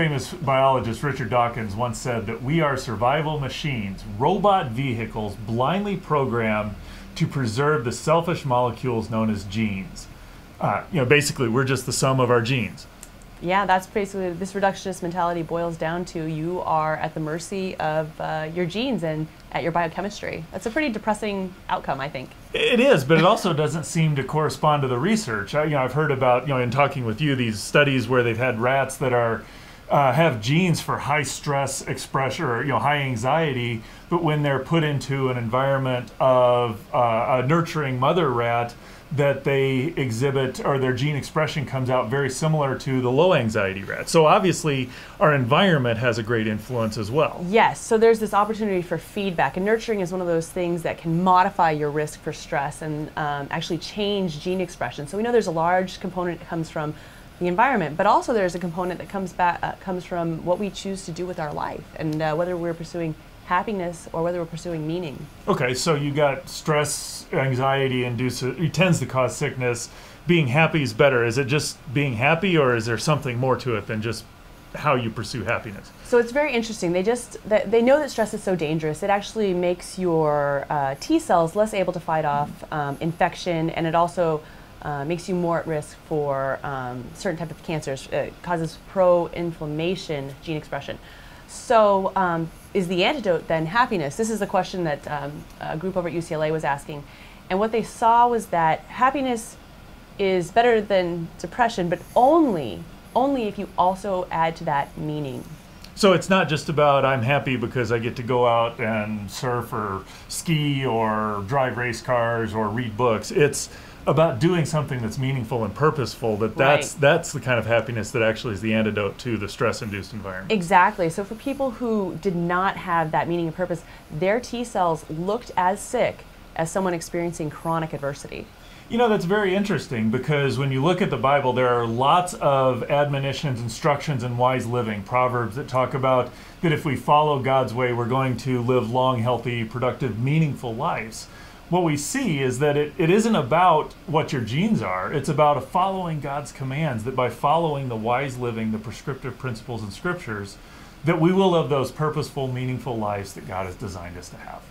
famous biologist Richard Dawkins once said that we are survival machines, robot vehicles blindly programmed to preserve the selfish molecules known as genes. Uh, you know, basically, we're just the sum of our genes. Yeah, that's basically this reductionist mentality boils down to you are at the mercy of uh, your genes and at your biochemistry. That's a pretty depressing outcome, I think. It is, but it also doesn't seem to correspond to the research. I, you know, I've heard about, you know, in talking with you, these studies where they've had rats that are uh, have genes for high stress expression or you know high anxiety, but when they're put into an environment of uh, a nurturing mother rat, that they exhibit or their gene expression comes out very similar to the low anxiety rat. So obviously, our environment has a great influence as well. Yes, so there's this opportunity for feedback, and nurturing is one of those things that can modify your risk for stress and um, actually change gene expression. So we know there's a large component that comes from the environment, but also there's a component that comes back uh, comes from what we choose to do with our life and uh, whether we're pursuing happiness or whether we're pursuing meaning. Okay, so you got stress, anxiety induces it tends to cause sickness. Being happy is better. Is it just being happy, or is there something more to it than just how you pursue happiness? So it's very interesting. They just they know that stress is so dangerous. It actually makes your uh, T cells less able to fight off um, infection, and it also uh, makes you more at risk for um, certain type of cancers. It causes pro-inflammation gene expression. So, um, is the antidote then happiness? This is a question that um, a group over at UCLA was asking, and what they saw was that happiness is better than depression, but only only if you also add to that meaning. So it's not just about I'm happy because I get to go out and surf or ski or drive race cars or read books. It's about doing something that's meaningful and purposeful that that's Right. that's the kind of happiness that actually is the antidote to the stress induced environment Exactly. So for people who did not have that meaning and purpose, their T cells looked as sick as someone experiencing chronic adversity. you know that's very interesting because when you look at the bible there are lots of admonitions instructions and wise living proverbs that talk about that if we follow god's way we're going to live long healthy productive meaningful lives. What we see is that it, it isn't about what your genes are. It's about following god's commands that by following the wise living the prescriptive principles and scriptures that we will live those purposeful meaningful lives that god has designed us to have